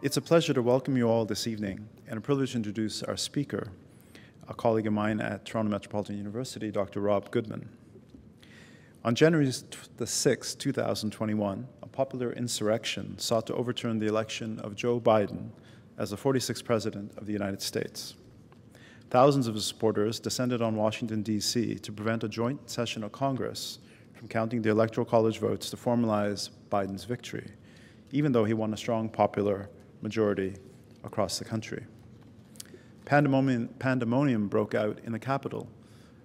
It's a pleasure to welcome you all this evening and a privilege to introduce our speaker, a colleague of mine at Toronto Metropolitan University, Dr. Rob Goodman. On January the 6th, 2021, a popular insurrection sought to overturn the election of Joe Biden as the 46th President of the United States. Thousands of his supporters descended on Washington, D.C. to prevent a joint session of Congress from counting the Electoral College votes to formalize Biden's victory, even though he won a strong popular majority across the country. Pandemonium, pandemonium broke out in the capital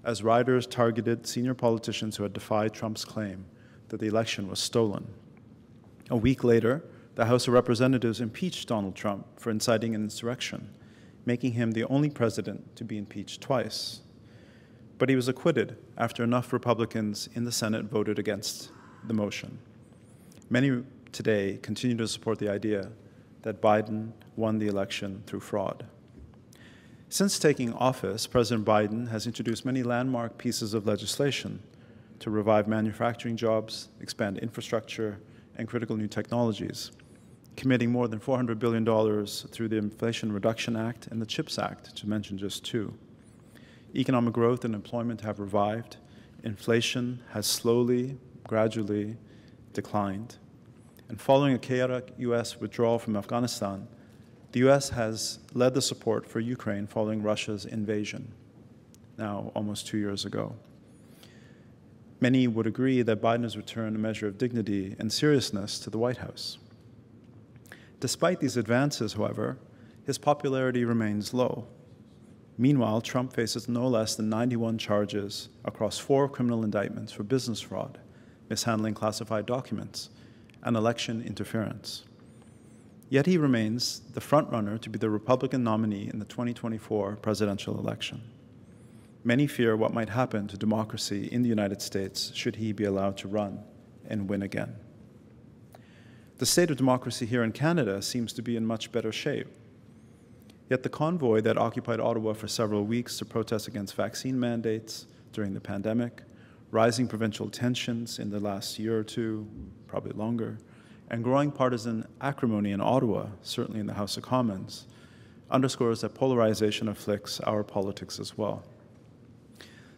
as rioters targeted senior politicians who had defied Trump's claim that the election was stolen. A week later, the House of Representatives impeached Donald Trump for inciting an insurrection, making him the only president to be impeached twice. But he was acquitted after enough Republicans in the Senate voted against the motion. Many today continue to support the idea that Biden won the election through fraud. Since taking office, President Biden has introduced many landmark pieces of legislation to revive manufacturing jobs, expand infrastructure, and critical new technologies, committing more than $400 billion through the Inflation Reduction Act and the CHIPS Act, to mention just two. Economic growth and employment have revived. Inflation has slowly, gradually declined. And following a chaotic U.S. withdrawal from Afghanistan, the U.S. has led the support for Ukraine following Russia's invasion, now almost two years ago. Many would agree that Biden has returned a measure of dignity and seriousness to the White House. Despite these advances, however, his popularity remains low. Meanwhile, Trump faces no less than 91 charges across four criminal indictments for business fraud, mishandling classified documents, and election interference. Yet he remains the frontrunner to be the Republican nominee in the 2024 presidential election. Many fear what might happen to democracy in the United States should he be allowed to run and win again. The state of democracy here in Canada seems to be in much better shape. Yet the convoy that occupied Ottawa for several weeks to protest against vaccine mandates during the pandemic, rising provincial tensions in the last year or two, probably longer, and growing partisan acrimony in Ottawa, certainly in the House of Commons, underscores that polarization afflicts our politics as well.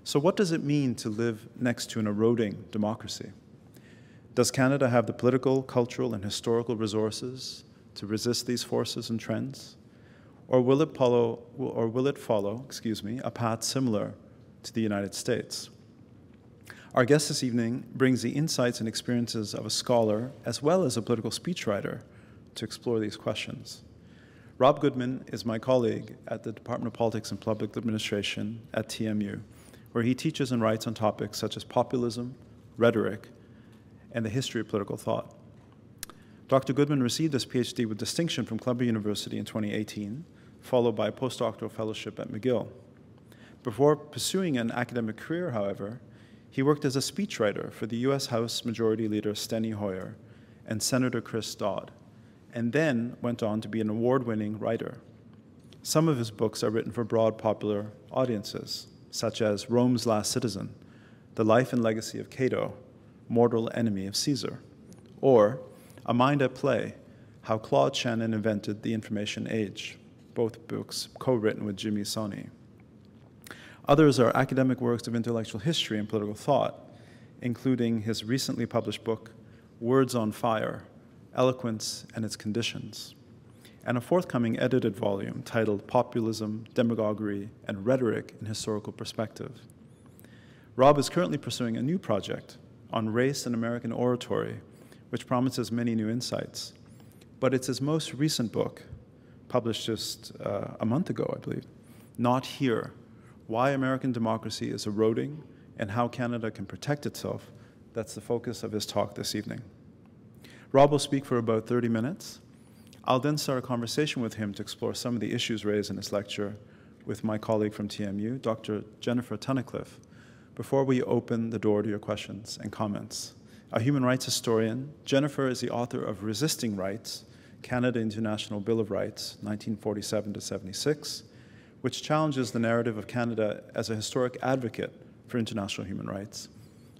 So, what does it mean to live next to an eroding democracy? Does Canada have the political, cultural, and historical resources to resist these forces and trends? Or will it follow, or will it follow excuse me, a path similar to the United States? Our guest this evening brings the insights and experiences of a scholar as well as a political speechwriter to explore these questions. Rob Goodman is my colleague at the Department of Politics and Public Administration at TMU, where he teaches and writes on topics such as populism, rhetoric, and the history of political thought. Dr. Goodman received his PhD with distinction from Columbia University in 2018, followed by a postdoctoral fellowship at McGill. Before pursuing an academic career, however, he worked as a speechwriter for the U.S. House Majority Leader Steny Hoyer and Senator Chris Dodd, and then went on to be an award winning writer. Some of his books are written for broad popular audiences, such as Rome's Last Citizen, The Life and Legacy of Cato, Mortal Enemy of Caesar, or A Mind at Play How Claude Shannon Invented the Information Age, both books co written with Jimmy Soni. Others are academic works of intellectual history and political thought, including his recently published book, Words on Fire Eloquence and Its Conditions, and a forthcoming edited volume titled Populism, Demagoguery, and Rhetoric in Historical Perspective. Rob is currently pursuing a new project on race and American oratory, which promises many new insights. But it's his most recent book, published just uh, a month ago, I believe, Not Here why American democracy is eroding, and how Canada can protect itself. That's the focus of his talk this evening. Rob will speak for about 30 minutes. I'll then start a conversation with him to explore some of the issues raised in his lecture with my colleague from TMU, Dr. Jennifer Tunnicliffe, before we open the door to your questions and comments. A human rights historian, Jennifer is the author of Resisting Rights, Canada International Bill of Rights, 1947 to 76, which challenges the narrative of Canada as a historic advocate for international human rights.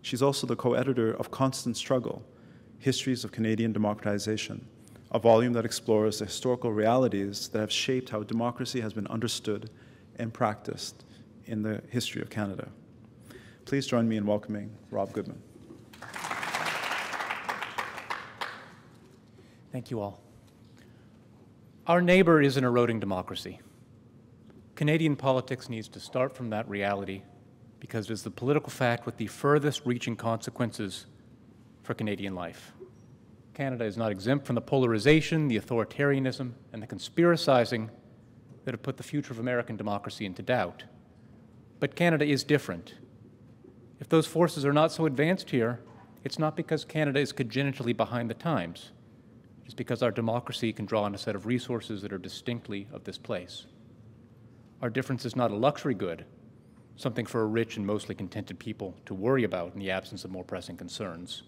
She's also the co editor of Constant Struggle Histories of Canadian Democratization, a volume that explores the historical realities that have shaped how democracy has been understood and practiced in the history of Canada. Please join me in welcoming Rob Goodman. Thank you all. Our neighbor is an eroding democracy. Canadian politics needs to start from that reality because it is the political fact with the furthest reaching consequences for Canadian life. Canada is not exempt from the polarization, the authoritarianism, and the conspiracizing that have put the future of American democracy into doubt. But Canada is different. If those forces are not so advanced here, it's not because Canada is congenitally behind the times. It's because our democracy can draw on a set of resources that are distinctly of this place. Our difference is not a luxury good, something for a rich and mostly contented people to worry about in the absence of more pressing concerns.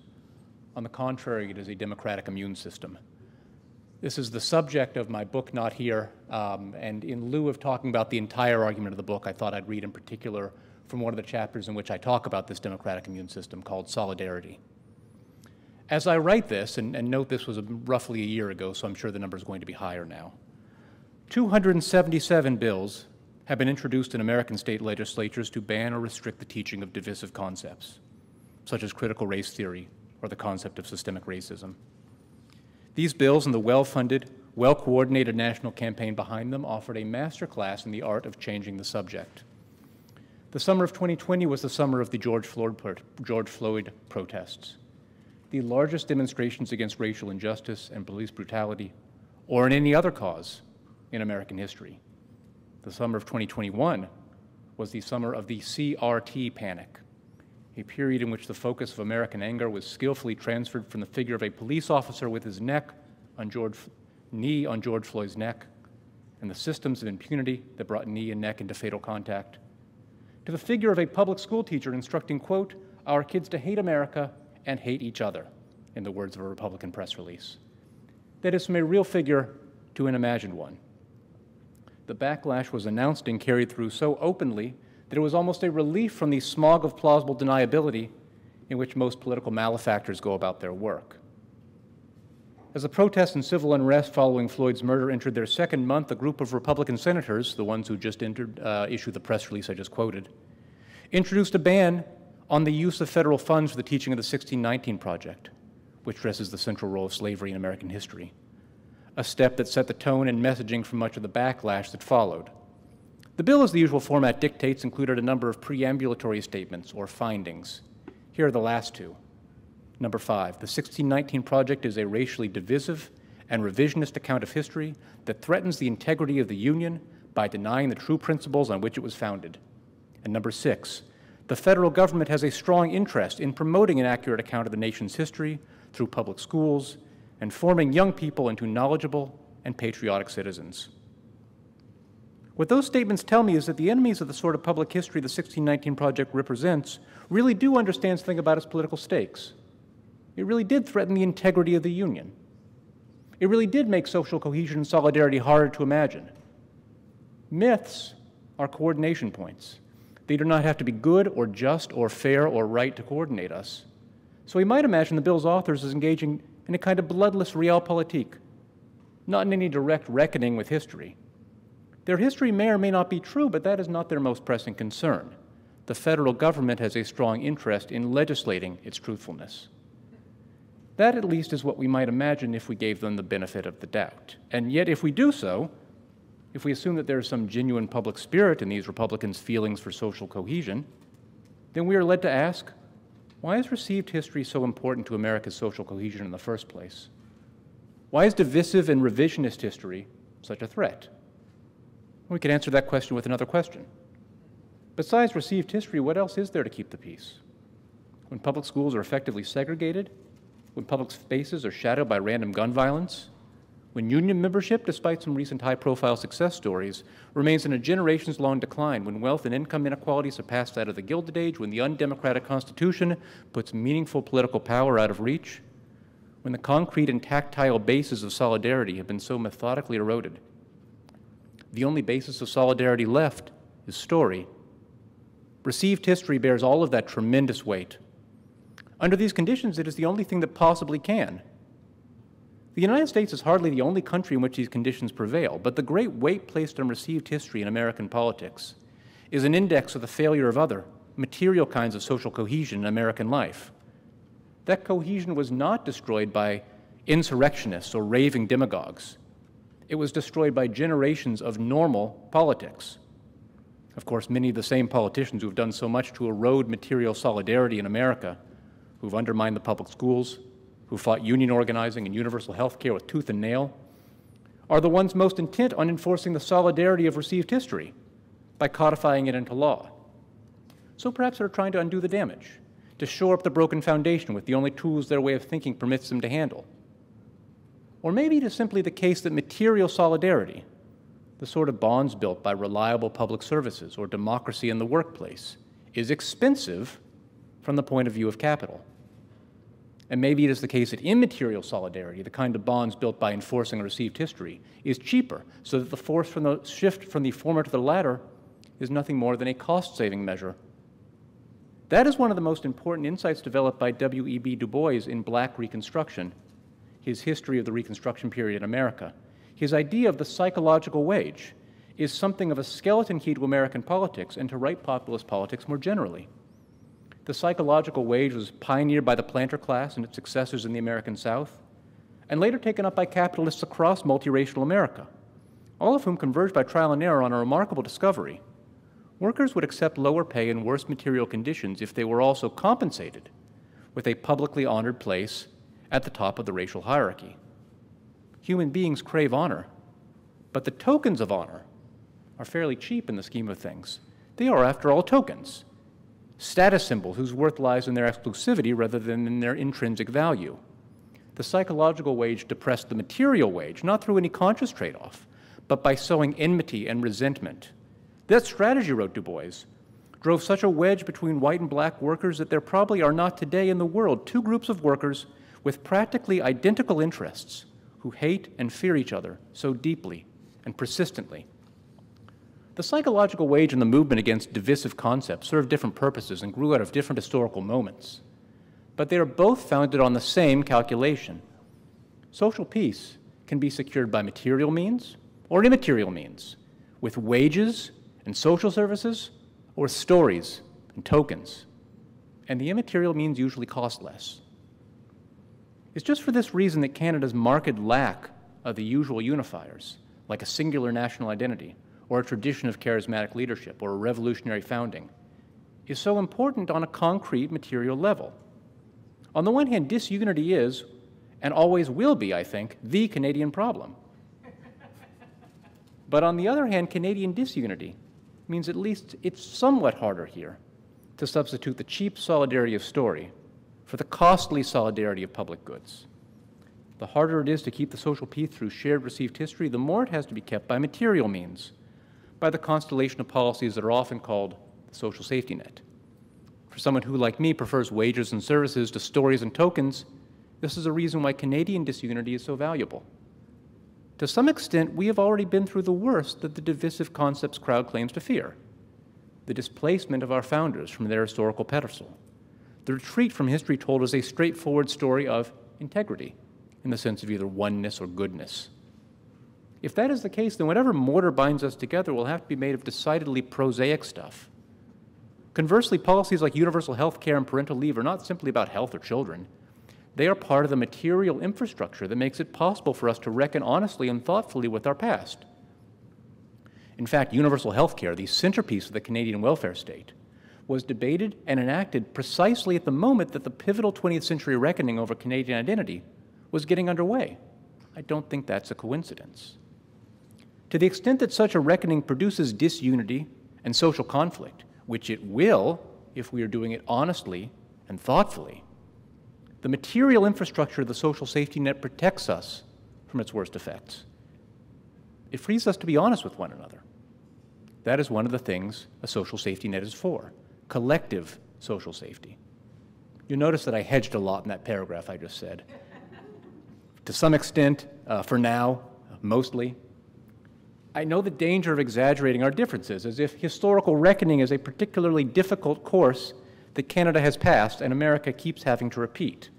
On the contrary, it is a democratic immune system. This is the subject of my book, Not Here, um, and in lieu of talking about the entire argument of the book, I thought I'd read in particular from one of the chapters in which I talk about this democratic immune system called Solidarity. As I write this, and, and note this was a, roughly a year ago, so I'm sure the number is going to be higher now, 277 bills have been introduced in American state legislatures to ban or restrict the teaching of divisive concepts, such as critical race theory, or the concept of systemic racism. These bills and the well funded, well coordinated national campaign behind them offered a masterclass in the art of changing the subject. The summer of 2020 was the summer of the George Floyd, George Floyd protests, the largest demonstrations against racial injustice and police brutality, or in any other cause in American history. The summer of 2021 was the summer of the CRT panic, a period in which the focus of American anger was skillfully transferred from the figure of a police officer with his neck on George, knee on George Floyd's neck and the systems of impunity that brought knee and neck into fatal contact, to the figure of a public school teacher instructing, quote, our kids to hate America and hate each other, in the words of a Republican press release. That is from a real figure to an imagined one. The backlash was announced and carried through so openly that it was almost a relief from the smog of plausible deniability in which most political malefactors go about their work. As the protests and civil unrest following Floyd's murder entered their second month, a group of Republican senators, the ones who just entered, uh, issued the press release I just quoted, introduced a ban on the use of federal funds for the teaching of the 1619 Project, which stresses the central role of slavery in American history, a step that set the tone and messaging for much of the backlash that followed. The bill, as the usual format dictates, included a number of preambulatory statements or findings. Here are the last two. Number five, the 1619 Project is a racially divisive and revisionist account of history that threatens the integrity of the Union by denying the true principles on which it was founded. And number six, the federal government has a strong interest in promoting an accurate account of the nation's history through public schools and forming young people into knowledgeable and patriotic citizens. What those statements tell me is that the enemies of the sort of public history the 1619 Project represents really do understand something about its political stakes. It really did threaten the integrity of the Union. It really did make social cohesion and solidarity harder to imagine. Myths are coordination points. They do not have to be good or just or fair or right to coordinate us. So we might imagine the bill's authors as engaging in a kind of bloodless realpolitik, not in any direct reckoning with history their history may or may not be true, but that is not their most pressing concern. The federal government has a strong interest in legislating its truthfulness. That, at least, is what we might imagine if we gave them the benefit of the doubt. And yet, if we do so, if we assume that there is some genuine public spirit in these Republicans' feelings for social cohesion, then we are led to ask why is received history so important to America's social cohesion in the first place? Why is divisive and revisionist history such a threat? We could answer that question with another question. Besides received history, what else is there to keep the peace? When public schools are effectively segregated, when public spaces are shadowed by random gun violence, when union membership, despite some recent high profile success stories, remains in a generations long decline, when wealth and income inequality surpass that of the Gilded Age, when the undemocratic Constitution puts meaningful political power out of reach, when the concrete and tactile bases of solidarity have been so methodically eroded, the only basis of solidarity left is story. Received history bears all of that tremendous weight. Under these conditions, it is the only thing that possibly can. The United States is hardly the only country in which these conditions prevail, but the great weight placed on received history in American politics is an index of the failure of other, material kinds of social cohesion in American life. That cohesion was not destroyed by insurrectionists or raving demagogues. It was destroyed by generations of normal politics. Of course, many of the same politicians who have done so much to erode material solidarity in America, who've undermined the public schools, who fought union organizing and universal health care with tooth and nail, are the ones most intent on enforcing the solidarity of received history by codifying it into law. So perhaps they're trying to undo the damage, to shore up the broken foundation with the only tools their way of thinking permits them to handle. Or maybe it is simply the case that material solidarity, the sort of bonds built by reliable public services or democracy in the workplace, is expensive from the point of view of capital. And maybe it is the case that immaterial solidarity, the kind of bonds built by enforcing a received history, is cheaper, so that the force from the shift from the former to the latter is nothing more than a cost saving measure. That is one of the most important insights developed by W.E.B. Du Bois in Black Reconstruction, his history of the Reconstruction period in America. His idea of the psychological wage is something of a skeleton key to American politics and to right populist politics more generally. The psychological wage was pioneered by the planter class and its successors in the American South, and later taken up by capitalists across multiracial America, all of whom converged by trial and error on a remarkable discovery. Workers would accept lower pay and worse material conditions if they were also compensated with a publicly honored place at the top of the racial hierarchy. Human beings crave honor, but the tokens of honor are fairly cheap in the scheme of things. They are, after all, tokens status symbols whose worth lies in their exclusivity rather than in their intrinsic value. The psychological wage depressed the material wage, not through any conscious trade off, but by sowing enmity and resentment. That strategy, wrote Du Bois, drove such a wedge between white and black workers that there probably are not today in the world two groups of workers with practically identical interests who hate and fear each other so deeply and persistently. The psychological wage and the movement against divisive concepts served different purposes and grew out of different historical moments. But they are both founded on the same calculation. Social peace can be secured by material means or immaterial means, with wages and social services, or stories and tokens. And the immaterial means usually cost less. It's just for this reason that Canada's marked lack of the usual unifiers, like a singular national identity, or a tradition of charismatic leadership or a revolutionary founding is so important on a concrete material level. On the one hand, disunity is, and always will be, I think, the Canadian problem. but on the other hand, Canadian disunity means at least it's somewhat harder here to substitute the cheap solidarity of story for the costly solidarity of public goods. The harder it is to keep the social peace through shared received history, the more it has to be kept by material means by the constellation of policies that are often called the social safety net. For someone who, like me, prefers wages and services to stories and tokens, this is a reason why Canadian disunity is so valuable. To some extent, we have already been through the worst that the divisive concepts crowd claims to fear the displacement of our founders from their historical pedestal. The retreat from history told us a straightforward story of integrity, in the sense of either oneness or goodness. If that is the case, then whatever mortar binds us together will have to be made of decidedly prosaic stuff. Conversely, policies like universal health care and parental leave are not simply about health or children. They are part of the material infrastructure that makes it possible for us to reckon honestly and thoughtfully with our past. In fact, universal health care, the centerpiece of the Canadian welfare state, was debated and enacted precisely at the moment that the pivotal 20th century reckoning over Canadian identity was getting underway. I don't think that's a coincidence. To the extent that such a reckoning produces disunity and social conflict, which it will if we are doing it honestly and thoughtfully, the material infrastructure of the social safety net protects us from its worst effects. It frees us to be honest with one another. That is one of the things a social safety net is for collective social safety. You'll notice that I hedged a lot in that paragraph I just said. to some extent, uh, for now, mostly, I know the danger of exaggerating our differences, as if historical reckoning is a particularly difficult course that Canada has passed and America keeps having to repeat.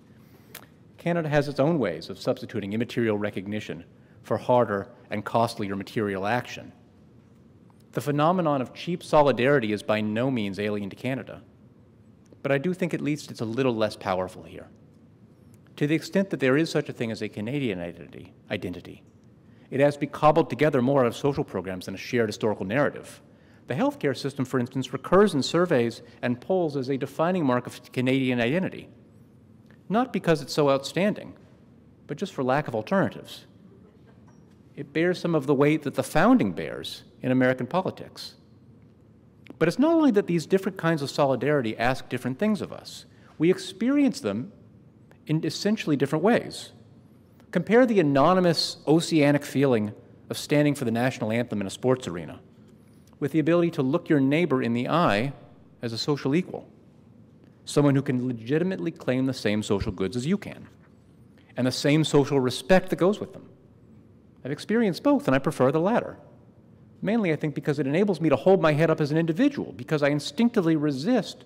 Canada has its own ways of substituting immaterial recognition for harder and costlier material action. The phenomenon of cheap solidarity is by no means alien to Canada, but I do think at least it's a little less powerful here. To the extent that there is such a thing as a Canadian identity, identity it has to be cobbled together more out of social programs than a shared historical narrative. The healthcare system, for instance, recurs in surveys and polls as a defining mark of Canadian identity, not because it's so outstanding, but just for lack of alternatives. It bears some of the weight that the founding bears in American politics. But it's not only that these different kinds of solidarity ask different things of us, we experience them in essentially different ways. Compare the anonymous, oceanic feeling of standing for the national anthem in a sports arena with the ability to look your neighbor in the eye as a social equal, someone who can legitimately claim the same social goods as you can, and the same social respect that goes with them. I've experienced both, and I prefer the latter. Mainly, I think, because it enables me to hold my head up as an individual, because I instinctively resist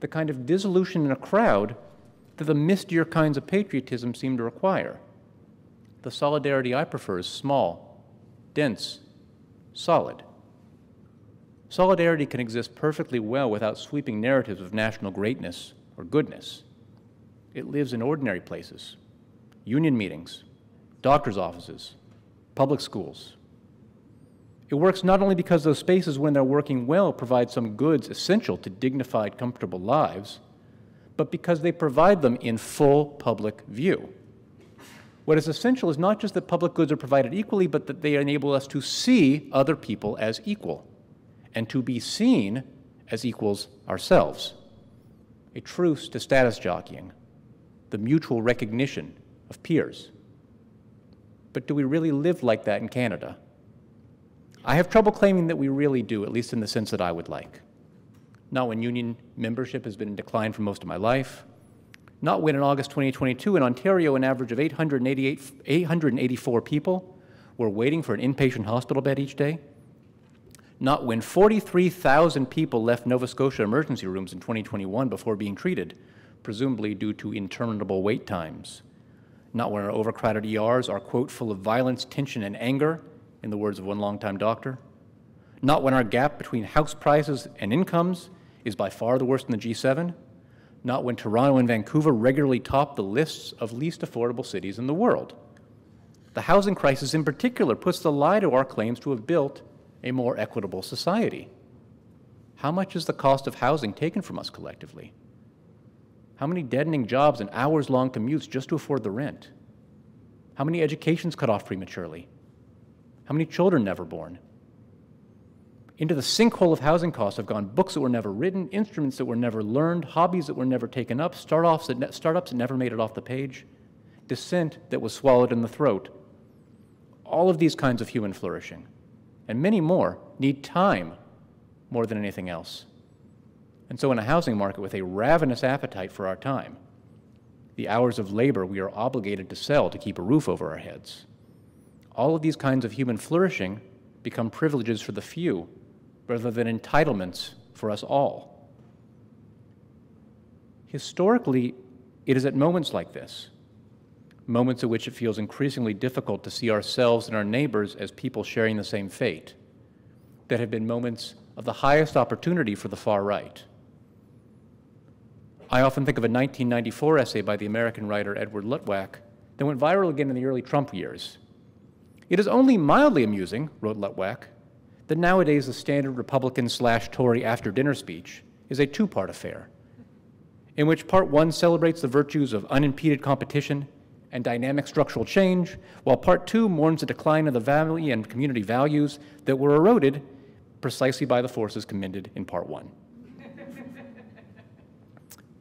the kind of dissolution in a crowd that the mistier kinds of patriotism seem to require. The solidarity I prefer is small, dense, solid. Solidarity can exist perfectly well without sweeping narratives of national greatness or goodness. It lives in ordinary places union meetings, doctor's offices, public schools. It works not only because those spaces, when they're working well, provide some goods essential to dignified, comfortable lives, but because they provide them in full public view. What is essential is not just that public goods are provided equally, but that they enable us to see other people as equal and to be seen as equals ourselves. A truce to status jockeying, the mutual recognition of peers. But do we really live like that in Canada? I have trouble claiming that we really do, at least in the sense that I would like. Not when union membership has been in decline for most of my life, not when in August 2022 in Ontario an average of 884 people were waiting for an inpatient hospital bed each day. Not when 43,000 people left Nova Scotia emergency rooms in 2021 before being treated, presumably due to interminable wait times. Not when our overcrowded ERs are, quote, full of violence, tension, and anger, in the words of one longtime doctor. Not when our gap between house prices and incomes is by far the worst in the G7 not when Toronto and Vancouver regularly top the lists of least affordable cities in the world. The housing crisis in particular puts the lie to our claims to have built a more equitable society. How much is the cost of housing taken from us collectively? How many deadening jobs and hours long commutes just to afford the rent? How many educations cut off prematurely? How many children never born? Into the sinkhole of housing costs have gone books that were never written, instruments that were never learned, hobbies that were never taken up, start that startups that never made it off the page, dissent that was swallowed in the throat. All of these kinds of human flourishing, and many more, need time more than anything else. And so, in a housing market with a ravenous appetite for our time, the hours of labor we are obligated to sell to keep a roof over our heads, all of these kinds of human flourishing become privileges for the few rather than entitlements for us all. Historically, it is at moments like this, moments at which it feels increasingly difficult to see ourselves and our neighbors as people sharing the same fate, that have been moments of the highest opportunity for the far right. I often think of a 1994 essay by the American writer Edward Luttwak that went viral again in the early Trump years. It is only mildly amusing, wrote Luttwak, that nowadays the standard Republican slash Tory after dinner speech is a two part affair, in which part one celebrates the virtues of unimpeded competition and dynamic structural change, while part two mourns the decline of the family and community values that were eroded precisely by the forces commended in part one.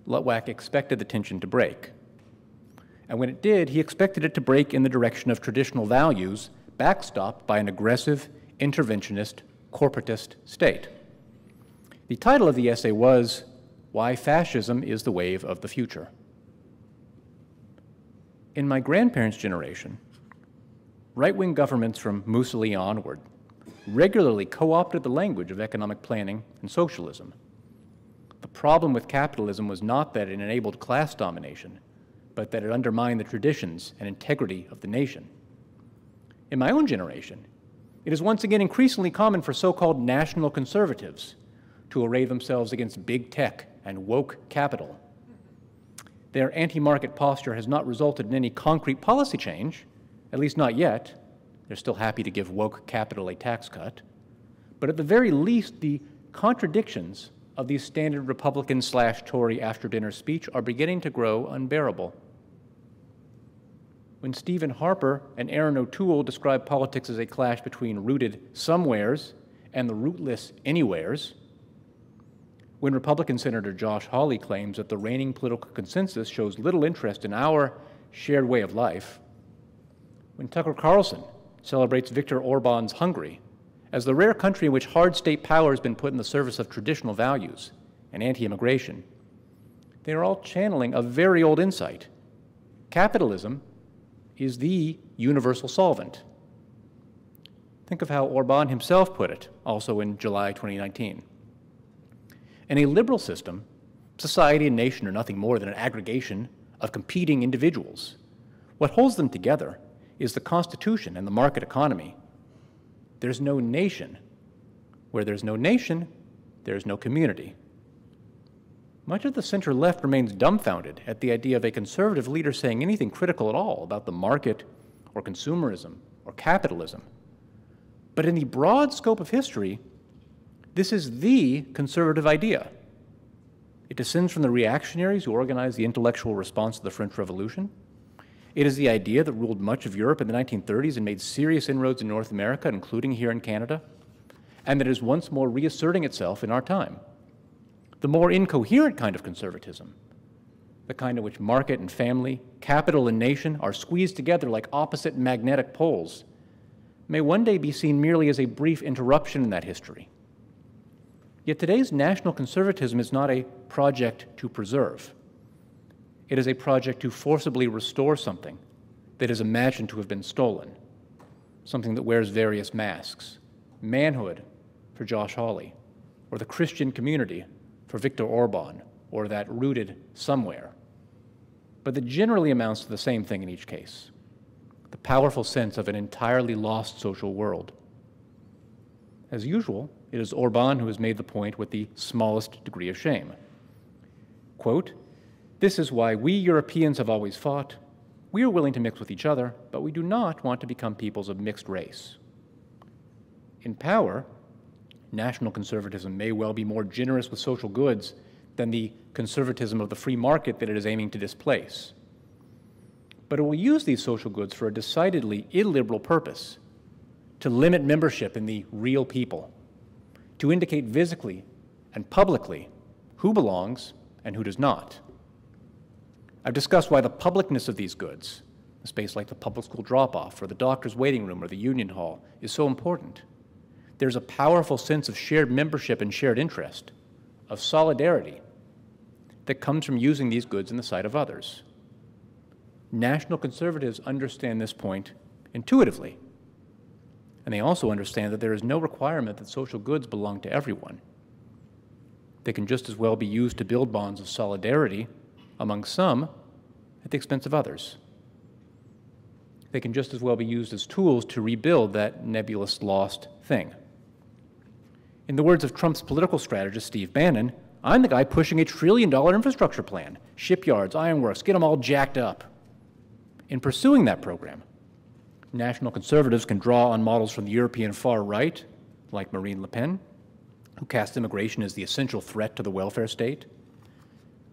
Luttwak expected the tension to break. And when it did, he expected it to break in the direction of traditional values, backstopped by an aggressive interventionist, corporatist state. The title of the essay was Why Fascism is the Wave of the Future. In my grandparents' generation, right wing governments from Mussolini onward regularly co opted the language of economic planning and socialism. The problem with capitalism was not that it enabled class domination, but that it undermined the traditions and integrity of the nation. In my own generation, it is once again increasingly common for so called national conservatives to array themselves against big tech and woke capital. Their anti market posture has not resulted in any concrete policy change, at least not yet. They're still happy to give woke capital a tax cut. But at the very least, the contradictions of these standard Republican slash Tory after dinner speech are beginning to grow unbearable. When Stephen Harper and Erin O'Toole describe politics as a clash between rooted somewheres and the rootless anywheres, when Republican Senator Josh Hawley claims that the reigning political consensus shows little interest in our shared way of life, when Tucker Carlson celebrates Viktor Orban's Hungary as the rare country in which hard state power has been put in the service of traditional values and anti immigration, they are all channeling a very old insight. Capitalism is the universal solvent. Think of how Orban himself put it, also in July 2019. In a liberal system, society and nation are nothing more than an aggregation of competing individuals. What holds them together is the Constitution and the market economy. There's no nation. Where there's no nation, there's no community. Much of the center left remains dumbfounded at the idea of a conservative leader saying anything critical at all about the market or consumerism or capitalism. But in the broad scope of history, this is the conservative idea. It descends from the reactionaries who organized the intellectual response to the French Revolution. It is the idea that ruled much of Europe in the 1930s and made serious inroads in North America, including here in Canada, and that is once more reasserting itself in our time. The more incoherent kind of conservatism, the kind in which market and family, capital and nation are squeezed together like opposite magnetic poles, may one day be seen merely as a brief interruption in that history Yet today's national conservatism is not a project to preserve. It is a project to forcibly restore something that is imagined to have been stolen, something that wears various masks. Manhood for Josh Hawley, or the Christian community for Viktor Orban, or that rooted somewhere. But that generally amounts to the same thing in each case the powerful sense of an entirely lost social world. As usual, it is Orban who has made the point with the smallest degree of shame. Quote, This is why we Europeans have always fought. We are willing to mix with each other, but we do not want to become peoples of mixed race. In power, national conservatism may well be more generous with social goods than the conservatism of the free market that it is aiming to displace. But it will use these social goods for a decidedly illiberal purpose to limit membership in the real people to indicate visibly and publicly who belongs and who does not. I've discussed why the publicness of these goods, a space like the public school drop off or the doctor's waiting room or the union hall, is so important. There's a powerful sense of shared membership and shared interest, of solidarity, that comes from using these goods in the sight of others. National conservatives understand this point intuitively. And they also understand that there is no requirement that social goods belong to everyone. They can just as well be used to build bonds of solidarity among some at the expense of others. They can just as well be used as tools to rebuild that nebulous lost thing. In the words of Trump's political strategist, Steve Bannon, I'm the guy pushing a trillion dollar infrastructure plan shipyards, ironworks, get them all jacked up. In pursuing that program, national conservatives can draw on models from the European far right, like Marine Le Pen, who cast immigration as the essential threat to the welfare state.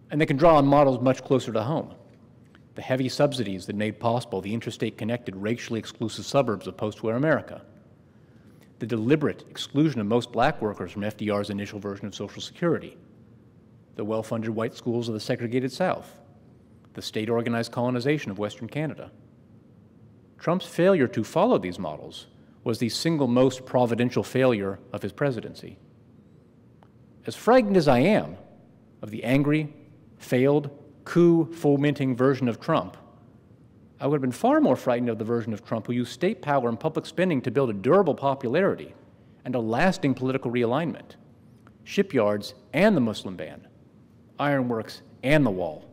And they can draw on models much closer to home. The heavy subsidies that made possible the interstate connected, racially exclusive suburbs of post war America. The deliberate exclusion of most black workers from FDR's initial version of Social Security. The well funded white schools of the segregated South. The state organized colonization of Western Canada Trump's failure to follow these models was the single most providential failure of his presidency. As frightened as I am of the angry, failed, coup fomenting version of Trump, I would have been far more frightened of the version of Trump who used state power and public spending to build a durable popularity and a lasting political realignment. Shipyards and the Muslim ban, ironworks and the wall,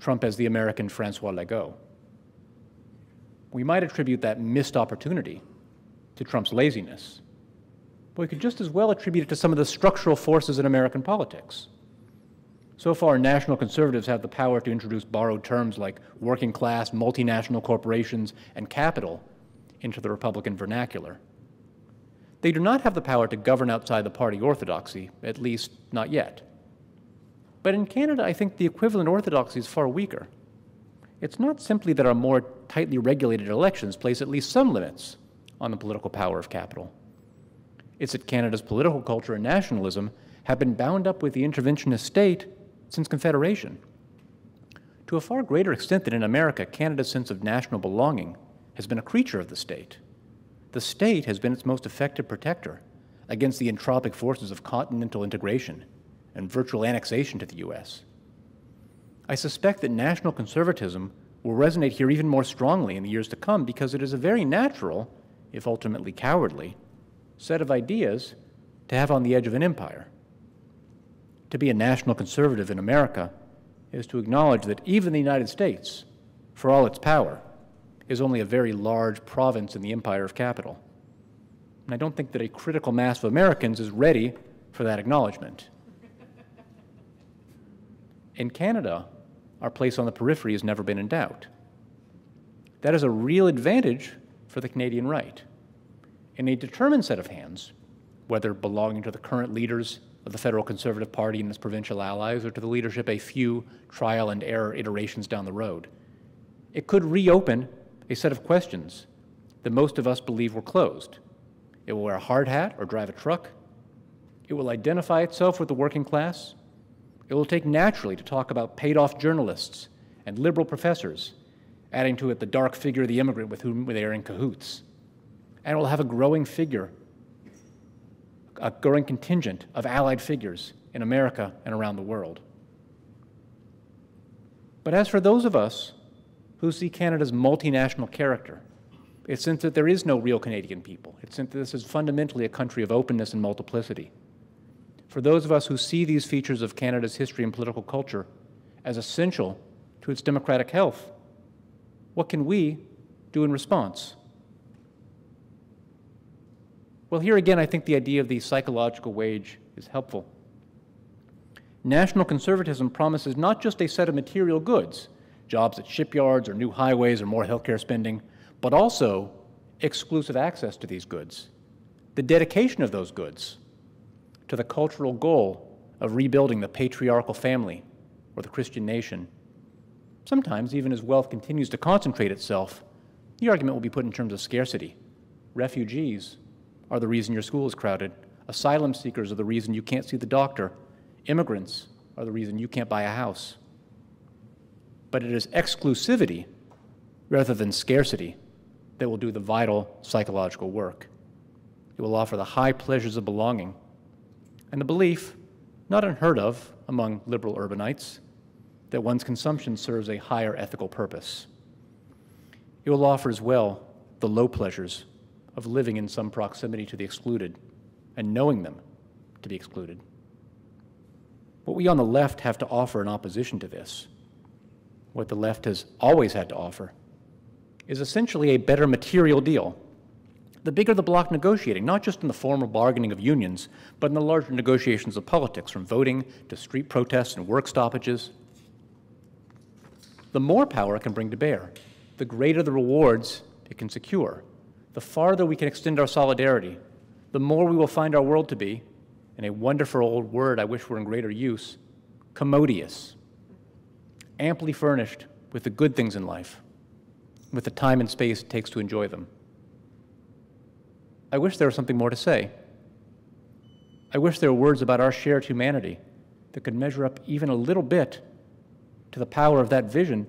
Trump as the American Francois Legault. We might attribute that missed opportunity to Trump's laziness, but we could just as well attribute it to some of the structural forces in American politics. So far, national conservatives have the power to introduce borrowed terms like working class, multinational corporations, and capital into the Republican vernacular. They do not have the power to govern outside the party orthodoxy, at least not yet. But in Canada, I think the equivalent orthodoxy is far weaker. It's not simply that our more tightly regulated elections place at least some limits on the political power of capital. It's that Canada's political culture and nationalism have been bound up with the interventionist state since Confederation. To a far greater extent than in America, Canada's sense of national belonging has been a creature of the state. The state has been its most effective protector against the entropic forces of continental integration and virtual annexation to the U.S. I suspect that national conservatism will resonate here even more strongly in the years to come because it is a very natural, if ultimately cowardly, set of ideas to have on the edge of an empire. To be a national conservative in America is to acknowledge that even the United States, for all its power, is only a very large province in the empire of capital. And I don't think that a critical mass of Americans is ready for that acknowledgement. In Canada, our place on the periphery has never been in doubt. That is a real advantage for the Canadian right. In a determined set of hands, whether belonging to the current leaders of the federal Conservative Party and its provincial allies or to the leadership a few trial and error iterations down the road, it could reopen a set of questions that most of us believe were closed. It will wear a hard hat or drive a truck. It will identify itself with the working class. It will take naturally to talk about paid off journalists and liberal professors, adding to it the dark figure of the immigrant with whom they are in cahoots. And it will have a growing figure, a growing contingent of allied figures in America and around the world. But as for those of us who see Canada's multinational character. It's since that there is no real Canadian people. It's since this is fundamentally a country of openness and multiplicity. For those of us who see these features of Canada's history and political culture as essential to its democratic health, what can we do in response? Well, here again, I think the idea of the psychological wage is helpful. National conservatism promises not just a set of material goods, jobs at shipyards or new highways or more healthcare spending, but also exclusive access to these goods, the dedication of those goods to the cultural goal of rebuilding the patriarchal family or the Christian nation. Sometimes, even as wealth continues to concentrate itself, the argument will be put in terms of scarcity. Refugees are the reason your school is crowded. Asylum seekers are the reason you can't see the doctor. Immigrants are the reason you can't buy a house but it is exclusivity rather than scarcity that will do the vital psychological work. It will offer the high pleasures of belonging and the belief, not unheard of among liberal urbanites, that one's consumption serves a higher ethical purpose. It will offer as well the low pleasures of living in some proximity to the excluded and knowing them to be excluded. What we on the left have to offer in opposition to this what the left has always had to offer, is essentially a better material deal. The bigger the bloc negotiating, not just in the formal bargaining of unions, but in the larger negotiations of politics, from voting to street protests and work stoppages, the more power it can bring to bear, the greater the rewards it can secure, the farther we can extend our solidarity, the more we will find our world to be, in a wonderful old word I wish were in greater use, commodious amply furnished with the good things in life, with the time and space it takes to enjoy them. I wish there was something more to say. I wish there were words about our shared humanity that could measure up even a little bit to the power of that vision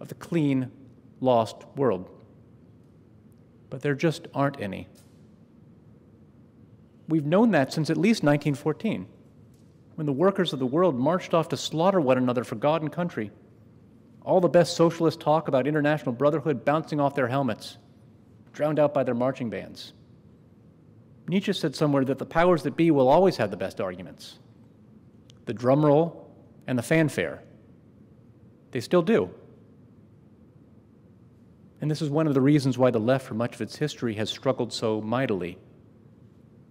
of the clean, lost world. But there just aren't any. We've known that since at least 1914, when the workers of the world marched off to slaughter one another for God and country all the best socialist talk about international brotherhood bouncing off their helmets, drowned out by their marching bands. Nietzsche said somewhere that the powers that be will always have the best arguments the drum roll and the fanfare. They They still do. And this is one of the reasons why the left, for much of its history, has struggled so mightily.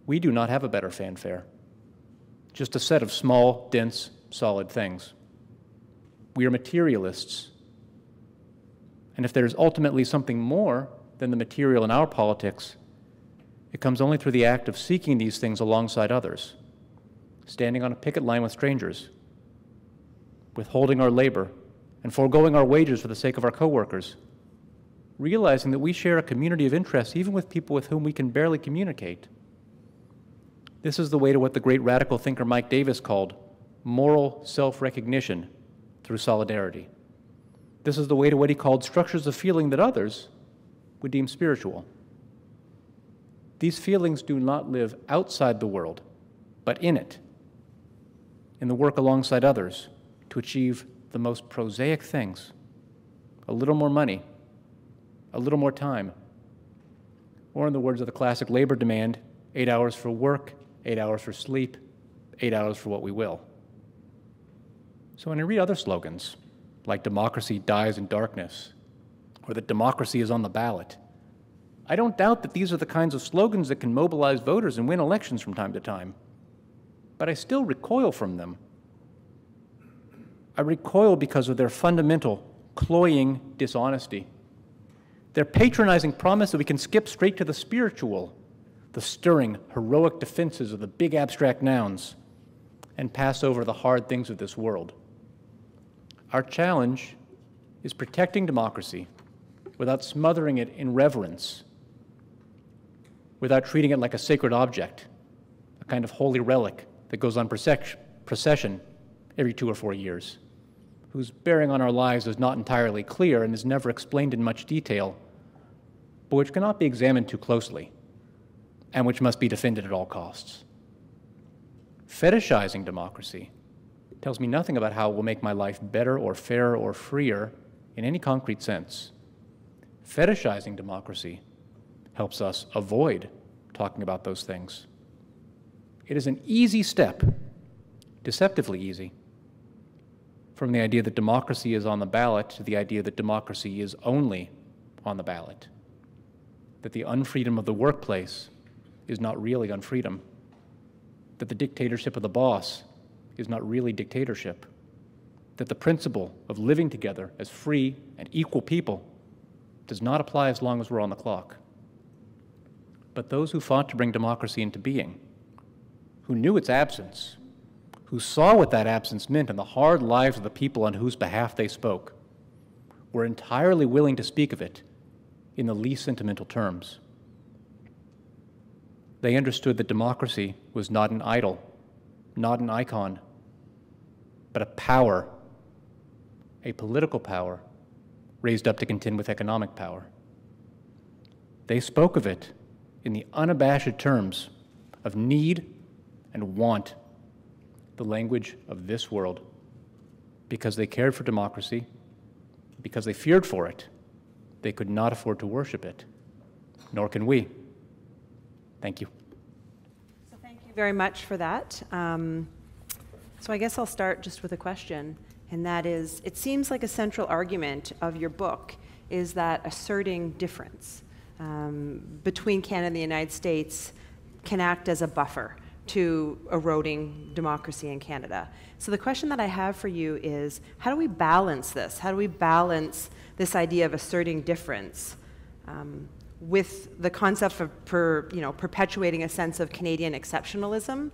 We do not have a better fanfare, just a set of small, dense, solid things. We are materialists. And if there's ultimately something more than the material in our politics, it comes only through the act of seeking these things alongside others, standing on a picket line with strangers, withholding our labor, and foregoing our wages for the sake of our coworkers, realizing that we share a community of interests even with people with whom we can barely communicate. This is the way to what the great radical thinker Mike Davis called moral self recognition through solidarity. This is the way to what he called structures of feeling that others would deem spiritual. These feelings do not live outside the world, but in it, in the work alongside others to achieve the most prosaic things a little more money, a little more time. Or, in the words of the classic labor demand, eight hours for work, eight hours for sleep, eight hours for what we will. So, when I read other slogans, like democracy dies in darkness, or that democracy is on the ballot, I don't doubt that these are the kinds of slogans that can mobilize voters and win elections from time to time. But I still recoil from them. I recoil because of their fundamental, cloying dishonesty. Their patronizing promise that we can skip straight to the spiritual, the stirring, heroic defenses of the big abstract nouns, and pass over the hard things of this world. Our challenge is protecting democracy without smothering it in reverence without treating it like a sacred object, a kind of holy relic that goes on procession every two or four years, whose bearing on our lives is not entirely clear and is never explained in much detail, but which cannot be examined too closely, and which must be defended at all costs. Fetishizing democracy tells me nothing about how it will make my life better or fairer or freer in any concrete sense. Fetishizing democracy helps us avoid talking about those things. It is an easy step, deceptively easy, from the idea that democracy is on the ballot to the idea that democracy is only on the ballot, that the unfreedom of the workplace is not really unfreedom, that the dictatorship of the boss is not really dictatorship, that the principle of living together as free and equal people does not apply as long as we're on the clock. But those who fought to bring democracy into being, who knew its absence, who saw what that absence meant in the hard lives of the people on whose behalf they spoke, were entirely willing to speak of it in the least sentimental terms. They understood that democracy was not an idol, not an icon, but a power, a political power raised up to contend with economic power. They spoke of it in the unabashed terms of need and want, the language of this world, because they cared for democracy, because they feared for it, they could not afford to worship it, nor can we. Thank you. So thank you very much for that. Um, so I guess I'll start just with a question, and that is, it seems like a central argument of your book is that asserting difference um, between Canada and the United States can act as a buffer to eroding democracy in Canada. So the question that I have for you is, how do we balance this? How do we balance this idea of asserting difference um, with the concept of per, you know, perpetuating a sense of Canadian exceptionalism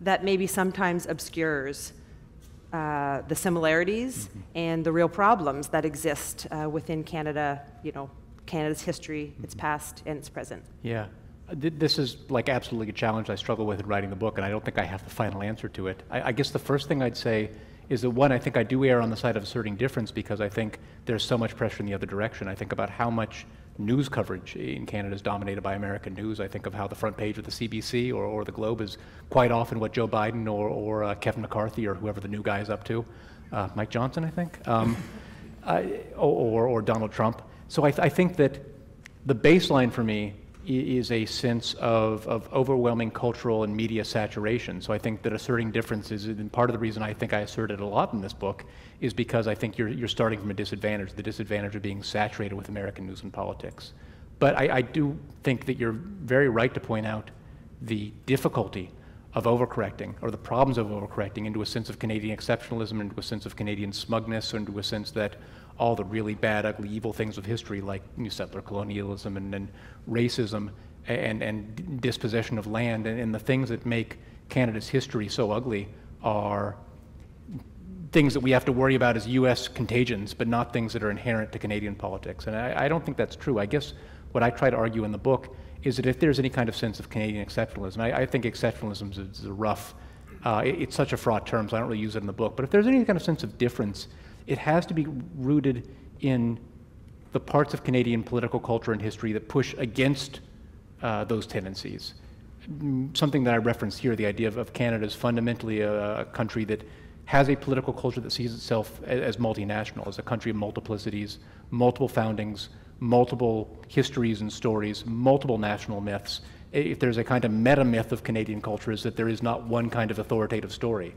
that maybe sometimes obscures uh, the similarities mm-hmm. and the real problems that exist uh, within Canada, you know, Canada's history, its mm-hmm. past, and its present. Yeah. Uh, this is like absolutely a challenge I struggle with in writing the book, and I don't think I have the final answer to it. I, I guess the first thing I'd say is that one, I think I do err on the side of asserting difference because I think there's so much pressure in the other direction. I think about how much news coverage in Canada is dominated by American news. I think of how the front page of the CBC or, or the Globe is quite often what Joe Biden or, or uh, Kevin McCarthy or whoever the new guy is up to, uh, Mike Johnson, I think, um, uh, or, or Donald Trump. So I, th- I think that the baseline for me is a sense of, of overwhelming cultural and media saturation. So I think that asserting differences, and part of the reason I think I asserted a lot in this book, is because I think you're, you're starting from a disadvantage, the disadvantage of being saturated with American news and politics. But I, I do think that you're very right to point out the difficulty of overcorrecting, or the problems of overcorrecting, into a sense of Canadian exceptionalism, into a sense of Canadian smugness, into a sense that all the really bad, ugly, evil things of history, like New Settler colonialism and, and racism and, and dispossession of land, and, and the things that make Canada's history so ugly are things that we have to worry about as U.S. contagions, but not things that are inherent to Canadian politics. And I, I, don't think that's true. I guess what I try to argue in the book is that if there's any kind of sense of Canadian exceptionalism, I, I think exceptionalism is, is a rough, uh, it, it's such a fraught term, so I don't really use it in the book. But if there's any kind of sense of difference, it has to be rooted in the parts of Canadian political culture and history that push against uh, those tendencies. Something that I referenced here, the idea of, of Canada is fundamentally a, a, country that has a political culture that sees itself as, as multinational, as a country of multiplicities, multiple foundings, multiple histories and stories, multiple national myths. If there's a kind of meta myth of Canadian culture, is that there is not one kind of authoritative story.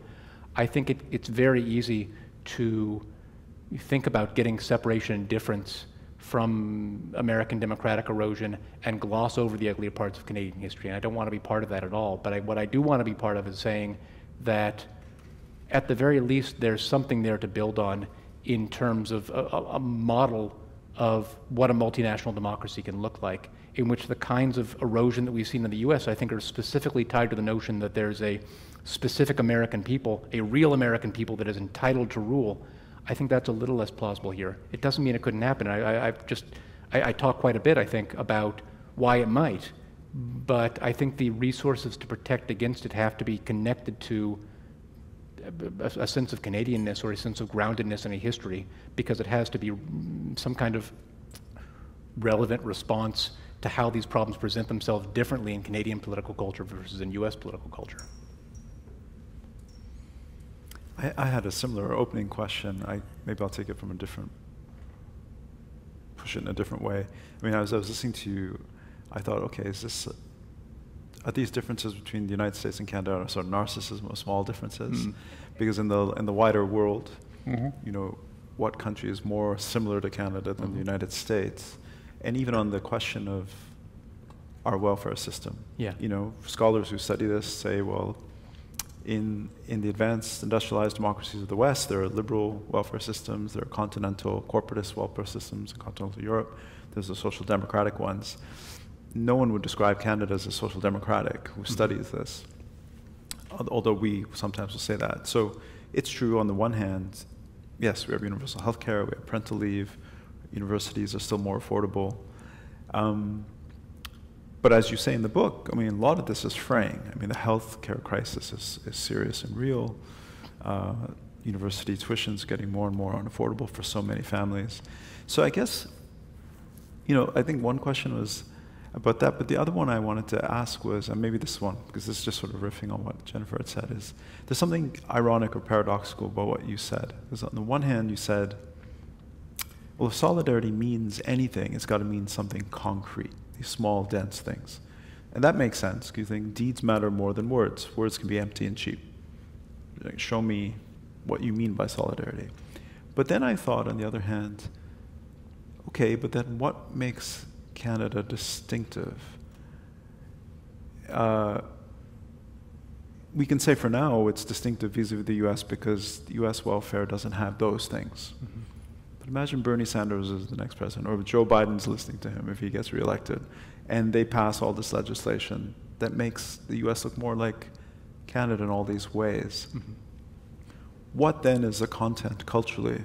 I think it, it's very easy to think about getting separation and difference from American democratic erosion and gloss over the uglier parts of Canadian history. And I don't want to be part of that at all. But I, what I do want to be part of is saying that at the very least, there's something there to build on in terms of a, a model of what a multinational democracy can look like, in which the kinds of erosion that we've seen in the US, I think, are specifically tied to the notion that there's a specific American people, a real American people that is entitled to rule. I think that's a little less plausible here. It doesn't mean it couldn't happen. I, have just, I, I talk quite a bit, I think, about why it might, but I think the resources to protect against it have to be connected to a, a, sense of Canadianness or a sense of groundedness in a history because it has to be some kind of relevant response to how these problems present themselves differently in Canadian political culture versus in US political culture. I, I had a similar opening question. I, maybe I'll take it from a different, push it in a different way. I mean, as I was listening to you, I thought, okay, is this, are these differences between the United States and Canada sort of narcissism or small differences? Mm. Because in the, in the wider world, mm-hmm. you know, what country is more similar to Canada than mm-hmm. the United States? And even on the question of our welfare system. Yeah. You know, scholars who study this say, well, in, in the advanced industrialized democracies of the West, there are liberal welfare systems, there are continental corporatist welfare systems in continental Europe, there's the social democratic ones. No one would describe Canada as a social democratic who mm-hmm. studies this, although we sometimes will say that. So it's true on the one hand, yes, we have universal health care, we have parental leave, universities are still more affordable. Um, but as you say in the book, I mean, a lot of this is fraying. I mean, the healthcare crisis is, is serious and real. Uh, university tuition's getting more and more unaffordable for so many families. So I guess, you know, I think one question was about that, but the other one I wanted to ask was, and maybe this one, because this is just sort of riffing on what Jennifer had said, is there's something ironic or paradoxical about what you said. Because on the one hand, you said, well, if solidarity means anything, it's got to mean something concrete these small, dense things. And that makes sense because you think deeds matter more than words. Words can be empty and cheap. Like, show me what you mean by solidarity. But then I thought, on the other hand, okay, but then what makes Canada distinctive? Uh, we can say for now it's distinctive vis-a-vis the U.S. because U.S. welfare doesn't have those things. Mm-hmm. Imagine Bernie Sanders is the next president, or Joe Biden's listening to him if he gets reelected, and they pass all this legislation that makes the US look more like Canada in all these ways. Mm-hmm. What then is the content culturally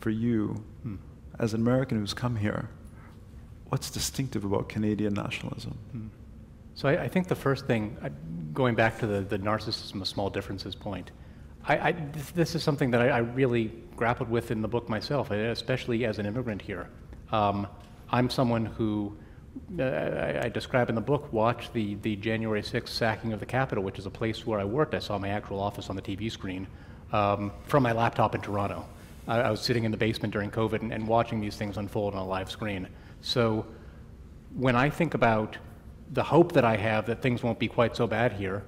for you mm. as an American who's come here? What's distinctive about Canadian nationalism? Mm. So I, I, think the first thing, going back to the, the narcissism of small differences point, I, I, this, this, is something that I, I, really grappled with in the book myself, especially as an immigrant here. Um, I'm someone who, uh, I, describe in the book, watched the, the January 6th sacking of the Capitol, which is a place where I worked. I saw my actual office on the TV screen um, from my laptop in Toronto. I, I, was sitting in the basement during COVID and, and watching these things unfold on a live screen. So when I think about the hope that I have that things won't be quite so bad here,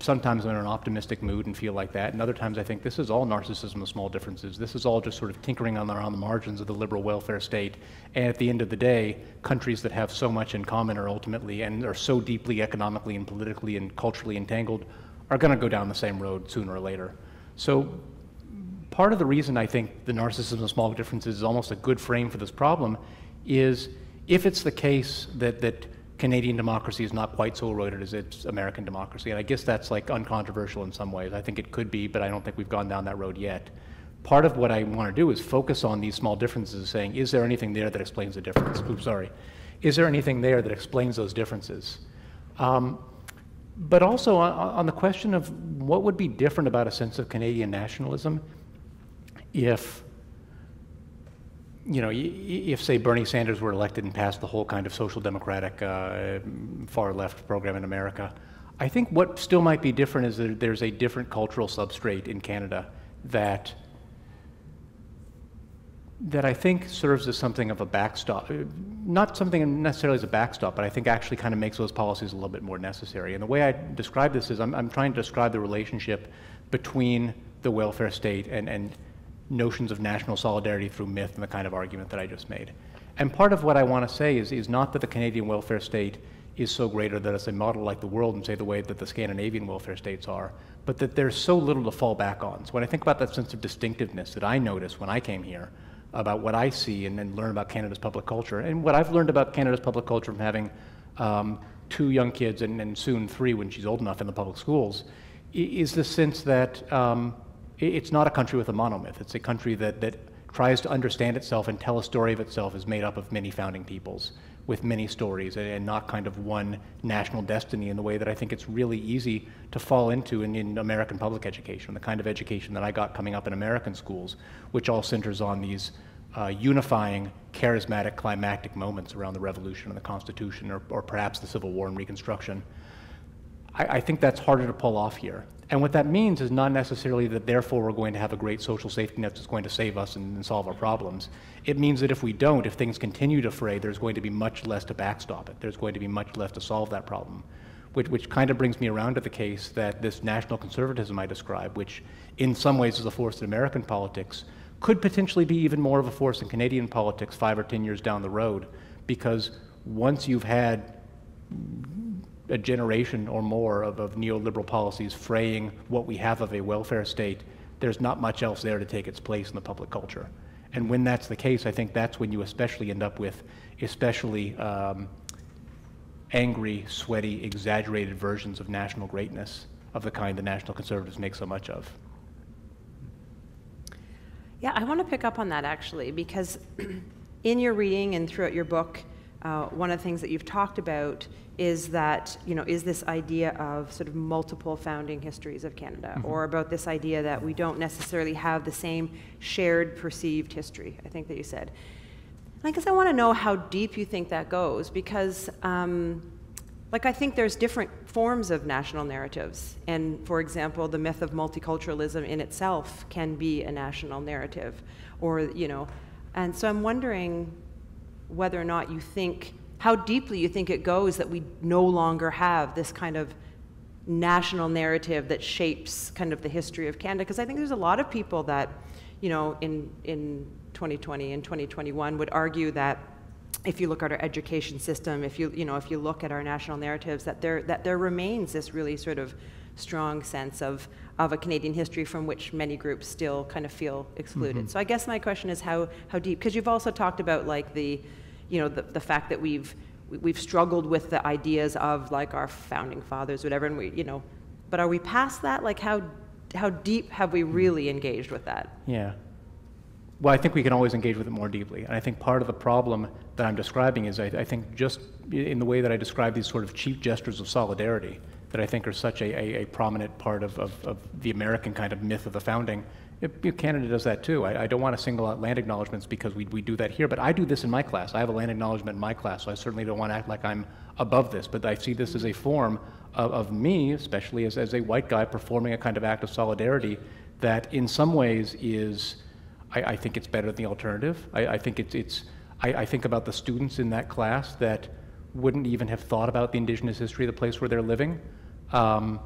sometimes I'm in an optimistic mood and feel like that, and other times I think this is all narcissism of small differences. This is all just sort of tinkering on the, on the margins of the liberal welfare state. And at the end of the day, countries that have so much in common are ultimately and are so deeply economically and politically and culturally entangled are going to go down the same road sooner or later. So part of the reason I think the narcissism of small differences is almost a good frame for this problem is if it's the case that, that Canadian democracy is not quite so eroded as its American democracy. And I guess that's like uncontroversial in some ways. I think it could be, but I don't think we've gone down that road yet. Part of what I want to do is focus on these small differences, saying, is there anything there that explains the difference? Oops, sorry. Is there anything there that explains those differences? Um, but also on, on the question of what would be different about a sense of Canadian nationalism if you know, if say Bernie Sanders were elected and passed the whole kind of social democratic uh, far left program in America, I think what still might be different is that there's a different cultural substrate in Canada that that I think serves as something of a backstop, not something necessarily as a backstop, but I think actually kind of makes those policies a little bit more necessary. And the way I describe this is I'm, I'm trying to describe the relationship between the welfare state and, and notions of national solidarity through myth and the kind of argument that I just made. And part of what I want to say is, is not that the Canadian welfare state is so great or that it's a model like the world and say the way that the Scandinavian welfare states are, but that there's so little to fall back on. So when I think about that sense of distinctiveness that I noticed when I came here, about what I see and then learn about Canada's public culture, and what I've learned about Canada's public culture from having um, two young kids and, and, soon three when she's old enough in the public schools, is the sense that um, it's not a country with a monomyth. It's a country that, that tries to understand itself and tell a story of itself is made up of many founding peoples with many stories and, and, not kind of one national destiny in the way that I think it's really easy to fall into in, in, American public education, the kind of education that I got coming up in American schools, which all centers on these uh, unifying, charismatic, climactic moments around the Revolution and the Constitution, or, or perhaps the Civil War and Reconstruction. I, I think that's harder to pull off here. And what that means is not necessarily that therefore we're going to have a great social safety net that's going to save us and, and, solve our problems. It means that if we don't, if things continue to fray, there's going to be much less to backstop it. There's going to be much less to solve that problem. Which, which kind of brings me around to the case that this national conservatism I describe, which in some ways is a force in American politics, could potentially be even more of a force in Canadian politics five or ten years down the road, because once you've had a generation or more of, of neoliberal policies fraying what we have of a welfare state, there's not much else there to take its place in the public culture. And when that's the case, I think that's when you especially end up with especially um, angry, sweaty, exaggerated versions of national greatness of the kind the national conservatives make so much of. Yeah, I want to pick up on that actually, because in your reading and throughout your book, uh, one of the things that you've talked about is that, you know, is this idea of sort of multiple founding histories of Canada, mm-hmm. or about this idea that we don't necessarily have the same shared perceived history, I think that you said. And I guess I want to know how deep you think that goes, because, um, like, I think there's different forms of national narratives. And, for example, the myth of multiculturalism in itself can be a national narrative, or, you know, and so I'm wondering whether or not you think how deeply you think it goes that we no longer have this kind of national narrative that shapes kind of the history of Canada. Because I think there's a lot of people that, you know, in, in 2020 and 2021 would argue that if you look at our education system, if you, you know, if you look at our national narratives, that there, that there remains this really sort of strong sense of, of a Canadian history from which many groups still kind of feel excluded. Mm -hmm. So I guess my question is how, how deep, because you've also talked about like the, you know, the, the fact that we've, we've struggled with the ideas of like our founding fathers, whatever, and we, you know, but are we past that? Like how, how deep have we really engaged with that? Yeah. Well, I think we can always engage with it more deeply. And I think part of the problem that I'm describing is I, I think just in the way that I describe these sort of cheap gestures of solidarity that I think are such a, a, a prominent part of, of, of the American kind of myth of the founding, it, Canada does that too. I, I, don't want to single out land acknowledgements because we, we do that here, but I do this in my class. I have a land acknowledgement in my class, so I certainly don't want to act like I'm above this, but I see this as a form of, of me, especially as, as a white guy, performing a kind of act of solidarity that in some ways is, I, I think it's better than the alternative. I, I think it's, it's I, I think about the students in that class that wouldn't even have thought about the indigenous history of the place where they're living. Um,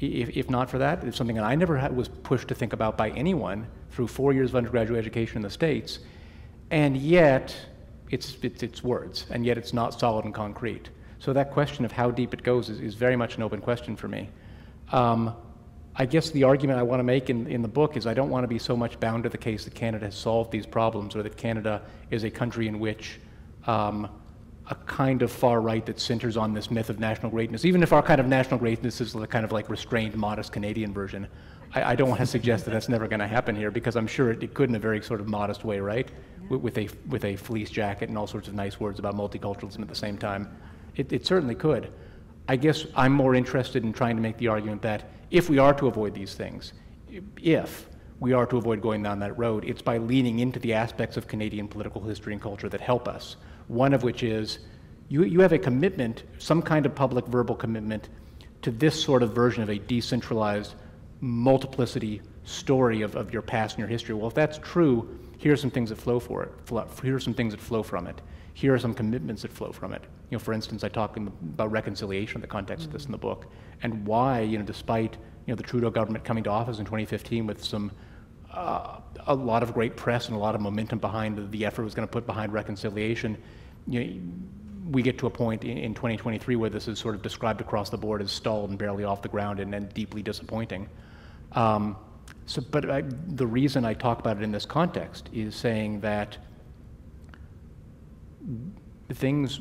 if, if, not for that, it's something that I never had, was pushed to think about by anyone through four years of undergraduate education in the States. And yet, it's, it's, it's words, and yet it's not solid and concrete. So that question of how deep it goes is, is very much an open question for me. Um, I guess the argument I want to make in, in the book is I don't want to be so much bound to the case that Canada has solved these problems or that Canada is a country in which um, a kind of far right that centers on this myth of national greatness, even if our kind of national greatness is the kind of like restrained, modest Canadian version. I, I don't want to suggest that that's never going to happen here because I'm sure it, it, could in a very sort of modest way, right? With, with, a, with a fleece jacket and all sorts of nice words about multiculturalism at the same time. It, it certainly could. I guess I'm more interested in trying to make the argument that if we are to avoid these things, if we are to avoid going down that road, it's by leaning into the aspects of Canadian political history and culture that help us. One of which is you, you have a commitment, some kind of public verbal commitment to this sort of version of a decentralized multiplicity story of, of your past and your history. Well, if that's true, here are some things that flow for it. Here are some things that flow from it. Here are some commitments that flow from it. You know, for instance, I talk about reconciliation in the context mm-hmm. of this in the book, and why, you know, despite you know the Trudeau government coming to office in 2015 with some a lot of great press and a lot of momentum behind the effort was going to put behind reconciliation, you know, we get to a point in, in, 2023 where this is sort of described across the board as stalled and barely off the ground and, and deeply disappointing. Um, so, but I, the reason I talk about it in this context is saying that things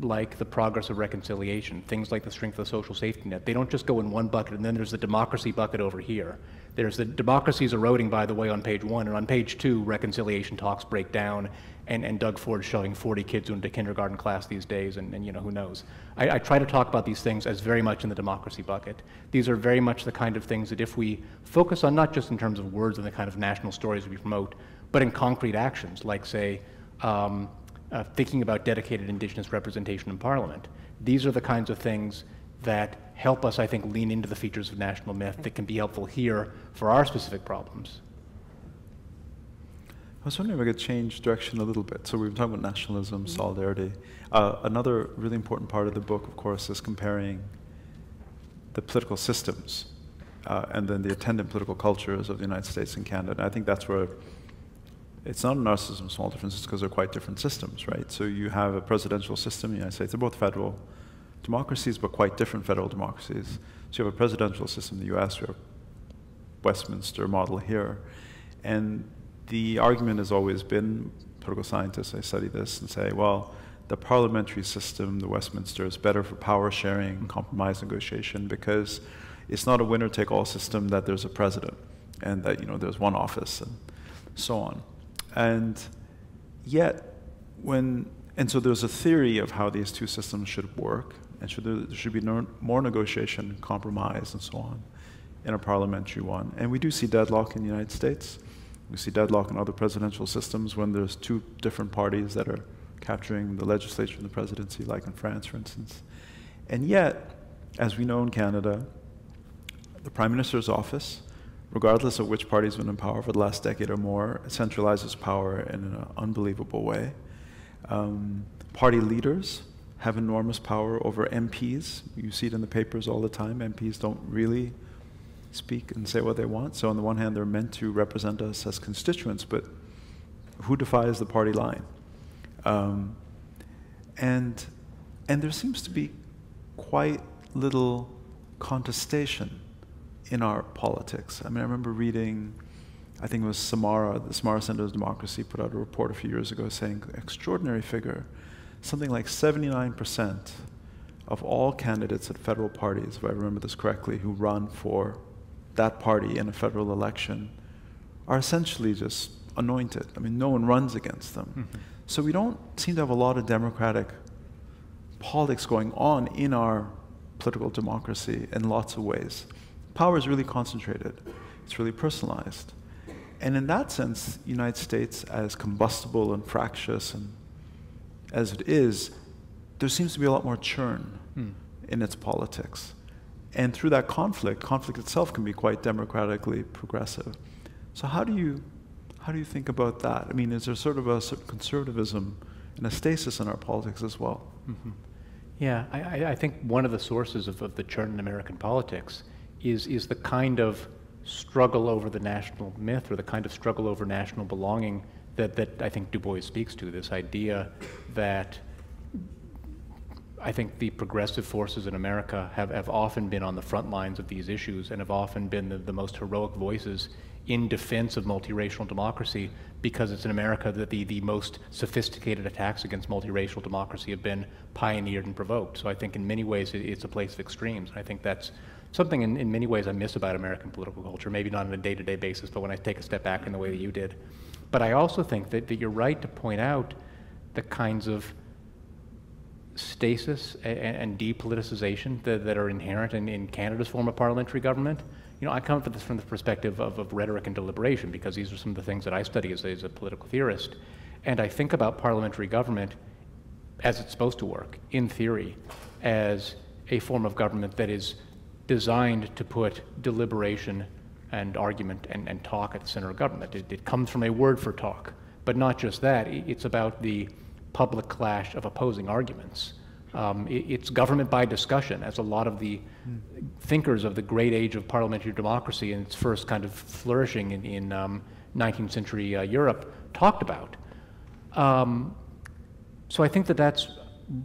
like the progress of reconciliation, things like the strength of the social safety net, they don't just go in one bucket and then there's the democracy bucket over here. There's the democracy is eroding, by the way, on page one, and on page two, reconciliation talks break down, and, and Doug Ford shoving 40 kids into kindergarten class these days, and, and you know, who knows. I, I try to talk about these things as very much in the democracy bucket. These are very much the kind of things that if we focus on, not just in terms of words and the kind of national stories we promote, but in concrete actions, like, say, um, uh, thinking about dedicated Indigenous representation in Parliament. These are the kinds of things that help us, I think, lean into the features of national myth that can be helpful here for our specific problems. I was wondering if I could change direction a little bit. So we've been talking about nationalism, mm-hmm. solidarity. Uh, another really important part of the book, of course, is comparing the political systems uh, and then the attendant political cultures of the United States and Canada. And I think that's where it's not a narcissism, small differences, because they're quite different systems, right? So you have a presidential system in the United States. They're both federal democracies, but quite different federal democracies. So you have a presidential system in the US, you have Westminster model here. And the argument has always been, political scientists, I study this and say, well, the parliamentary system, the Westminster, is better for power sharing, compromise negotiation, because it's not a winner-take-all system that there's a president and that you know there's one office and so on. And yet, when and so there's a theory of how these two systems should work, and should there, there should be no, more negotiation, compromise, and so on in a parliamentary one. And we do see deadlock in the United States. We see deadlock in other presidential systems when there's two different parties that are capturing the legislature and the presidency, like in France, for instance. And yet, as we know in Canada, the Prime Minister's office, regardless of which party's been in power for the last decade or more, centralizes power in an unbelievable way. Um, party leaders have enormous power over MPs. You see it in the papers all the time. MPs don't really speak and say what they want. So on the one hand, they're meant to represent us as constituents, but who defies the party line? Um, and and there seems to be quite little contestation in our politics. I mean, I remember reading, I think it was Samara, the Samara Center of Democracy put out a report a few years ago saying, extraordinary figure, something like 79% of all candidates at federal parties, if I remember this correctly, who run for that party in a federal election are essentially just anointed. I mean, no one runs against them. Mm-hmm. So we don't seem to have a lot of democratic politics going on in our political democracy in lots of ways. Power is really concentrated, it's really personalized. And in that sense, the United States, as combustible and fractious and as it is, there seems to be a lot more churn mm. in its politics. And through that conflict, conflict itself can be quite democratically progressive. So how do you how do you think about that? I mean, is there sort of a conservatism and a stasis in our politics as well? Mm-hmm. Yeah, I, I think one of the sources of, of the churn in American politics is, is the kind of struggle over the national myth or the kind of struggle over national belonging that, that I think Du Bois speaks to, this idea that I think the progressive forces in America have, have often been on the front lines of these issues and have often been the, the most heroic voices in defense of multiracial democracy because it's in America that the, the most sophisticated attacks against multiracial democracy have been pioneered and provoked. So I think in many ways it, it's a place of extremes. I think that's something in, in many ways I miss about American political culture, maybe not on a day-to-day basis, but when I take a step back in the way that you did. But I also think that, that you're right to point out the kinds of stasis and, and depoliticization that, that, are inherent in, in, Canada's form of parliamentary government. You know, I come from this from the perspective of, of, rhetoric and deliberation because these are some of the things that I study as, as a political theorist. And I think about parliamentary government as it's supposed to work, in theory, as a form of government that is designed to put deliberation and argument and, and talk at the center of government. It, it comes from a word for talk. But not just that, it's about the public clash of opposing arguments. Um, it, it's government by discussion, as a lot of the thinkers of the great age of parliamentary democracy and its first kind of flourishing in, in um, 19th century uh, Europe talked about. Um, so I think that that's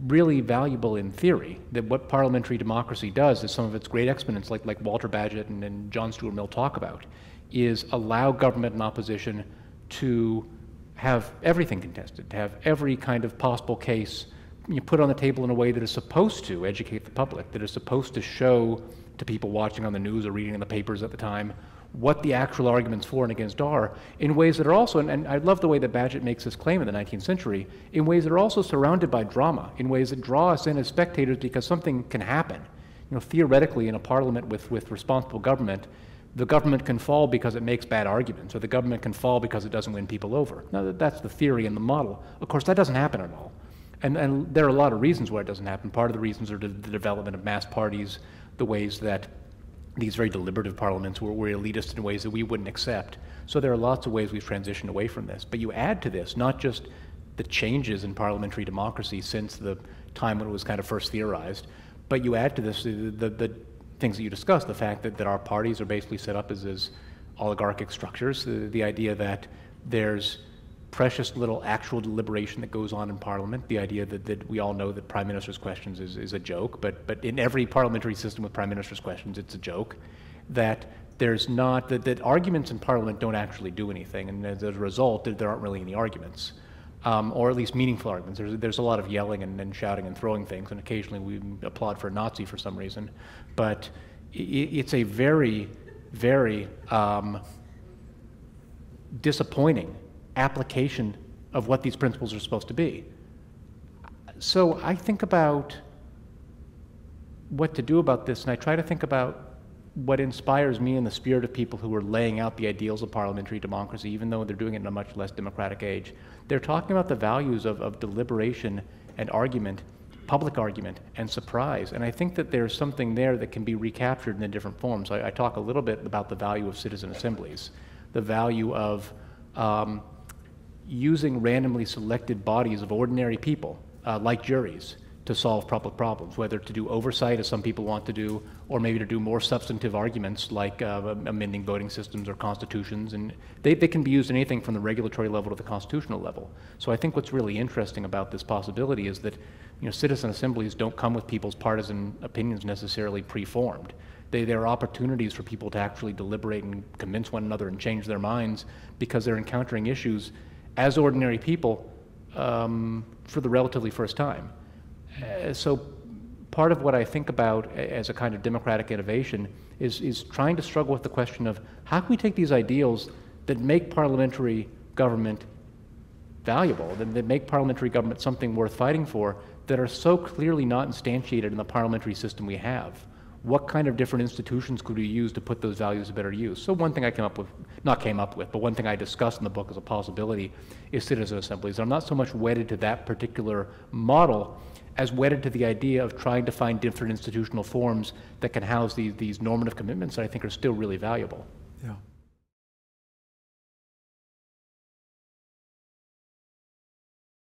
really valuable in theory, that what parliamentary democracy does is some of its great exponents, like, like Walter Bagehot and, and John Stuart Mill talk about, is allow government and opposition to have everything contested, to have every kind of possible case you put on the table in a way that is supposed to educate the public, that is supposed to show to people watching on the news or reading in the papers at the time what the actual arguments for and against are in ways that are also, and, and, I love the way that Bagehot makes this claim in the 19th century, in ways that are also surrounded by drama, in ways that draw us in as spectators because something can happen. You know, theoretically, in a parliament with, with responsible government, the government can fall because it makes bad arguments, or the government can fall because it doesn't win people over. Now, that's the theory and the model. Of course, that doesn't happen at all. And, and there are a lot of reasons why it doesn't happen. Part of the reasons are the, the development of mass parties, the ways that these very deliberative parliaments were, were elitist in ways that we wouldn't accept. So there are lots of ways we've transitioned away from this. But you add to this not just the changes in parliamentary democracy since the time when it was kind of first theorized, but you add to this the, the, the things that you discussed, the fact that, that our parties are basically set up as, as oligarchic structures, the, the idea that there's precious little actual deliberation that goes on in Parliament. The idea that, that we all know that Prime Minister's questions is, is a joke, but, but in every parliamentary system with Prime Minister's questions, it's a joke. That there's not, that, that arguments in Parliament don't actually do anything, and as a result, there aren't really any arguments. Um, or at least meaningful arguments. There's, there's a lot of yelling and, and, shouting and throwing things, and occasionally we applaud for a Nazi for some reason. But it, it's a very, very um, disappointing application of what these principles are supposed to be. So I think about what to do about this, and I try to think about what inspires me in the spirit of people who are laying out the ideals of parliamentary democracy, even though they're doing it in a much less democratic age. They're talking about the values of, of deliberation and argument, public argument, and surprise. And I think that there's something there that can be recaptured in a different forms. I, I talk a little bit about the value of citizen assemblies, the value of um, using randomly selected bodies of ordinary people, uh, like juries, to solve public problems, whether to do oversight, as some people want to do, or maybe to do more substantive arguments like uh, amending voting systems or constitutions. And they, they can be used in anything from the regulatory level to the constitutional level. So I think what's really interesting about this possibility is that you know, citizen assemblies don't come with people's partisan opinions necessarily preformed. They, they're opportunities for people to actually deliberate and convince one another and change their minds because they're encountering issues as ordinary people um, for the relatively first time. Uh, so part of what I think about as a kind of democratic innovation is, is trying to struggle with the question of how can we take these ideals that make parliamentary government valuable, that, that make parliamentary government something worth fighting for, that are so clearly not instantiated in the parliamentary system we have what kind of different institutions could we use to put those values to better use? So one thing I came up with, not came up with, but one thing I discussed in the book as a possibility is citizen assemblies. I'm not so much wedded to that particular model as wedded to the idea of trying to find different institutional forms that can house these, these normative commitments that I think are still really valuable. Yeah.